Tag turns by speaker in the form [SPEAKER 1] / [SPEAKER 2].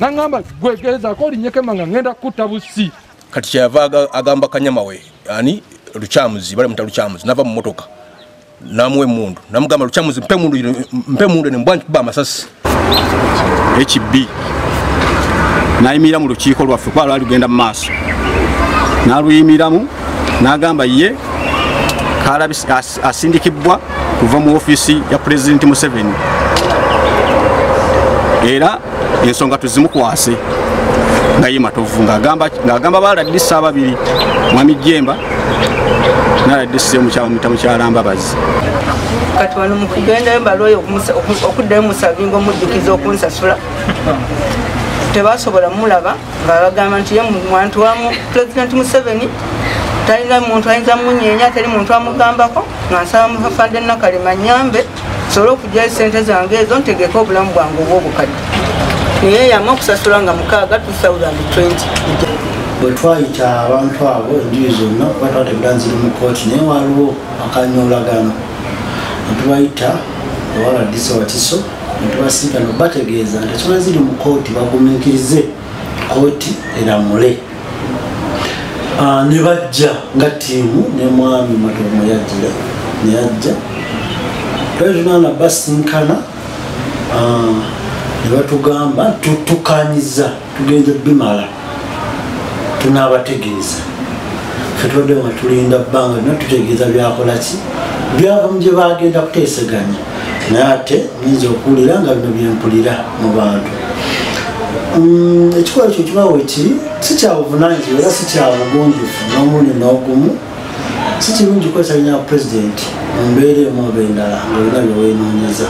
[SPEAKER 1] naŋŋamba gwegezaako olinyekema nga ŋŋenda kutta busi.
[SPEAKER 2] Kati kyeyava aga- agamba kanyama we ani lukyamuzi bali muta lukyamuzi nava mu motoka. Namuwa emundu namugamba lukyamuzi mpe emundu ene mbwankuba amasasi.
[SPEAKER 3] Hb nayimirira mu lukiiko lwaffe kuba lwali lugenda mu maaso. Naluyimiramu nagamba ye asindikibwa kuva mu ofiisi ya pulezidenti museveni. Era ensonga tuzimukwase nga ye matovu ng'agamba ng'agamba baladisi ababiri mwami jemba naladisi omita mukyala mbabazi.
[SPEAKER 4] Kati wano mukugendayo mbaloyo okuddayo musavinga omujjukiza okunsasula tebasobola mulaba nga bagamba nti ye mwantu wamu pulezidenti museveni talina muntu ayinza munyenya teri muntu amugambako nga nsaba mufafande nakalema nyambe sobole okugyayo sente zange ezo ntegeke obulamu bwange oba naye yamu okusasula nga mukaaga 2020
[SPEAKER 5] bwe twayita abantu abo enjuyi zonna kuba twategera nziri mu kooti naye waliwo akanyolagano. Netubayita owaladisa wakiso netubasinkana bategeeza nti ensonga ziri mu kooti bagumikirize kooti eramule. Ne bajja nga tiimu ne mwami matomo yajjira neyajja twetugana basinkana ne batugamba tutukanyiza tugenze bimala tunabategeeza fetwadde nga tulinda bbanga lina tutegeeza byakolaki byava mu gye bagenda kuteeseganya. Naye ate nyinza okuwulira nga bino byempulira mu bantu. Mm, ekikola ekyo kiba wekiri si kyabuvunanyizibwa era si kyabugunjufu n'omulundi n'ogumu. Si kirungi kwesanya pulezidenti mu mbeera emu oba endala nga olina byewenoonyeza